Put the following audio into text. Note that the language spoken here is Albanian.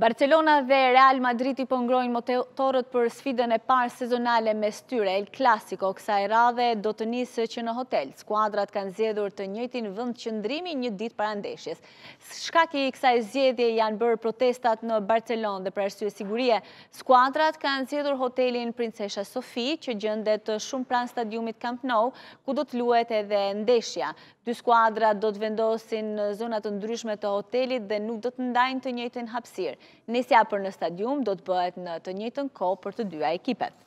Barcelona dhe Real Madridi po ngrojnë motorët për sfidën e parë sezonale mes tyre, El Clasico, kësaj radhe do të nisë që në hotel. Skuadrat kanë zgjedhur të njëjtin vend qëndrimi një ditë para ndeshjes. Shkak i kësaj zgjedhje janë bërë protestat në Barcelonë dhe për arsye sigurie, skuadrat kanë zgjedhur hotelin Princesha Sofi, që gjendet shumë pranë stadiumit Camp Nou, ku do të luhet edhe ndeshja. Dy skuadrat do të vendosen në zona të ndryshme të hotelit dhe nuk do të ndajnë të njëjtën hapësirë. Nisja për në stadium do të bëhet në të njëjtën kohë për të dyja ekipet.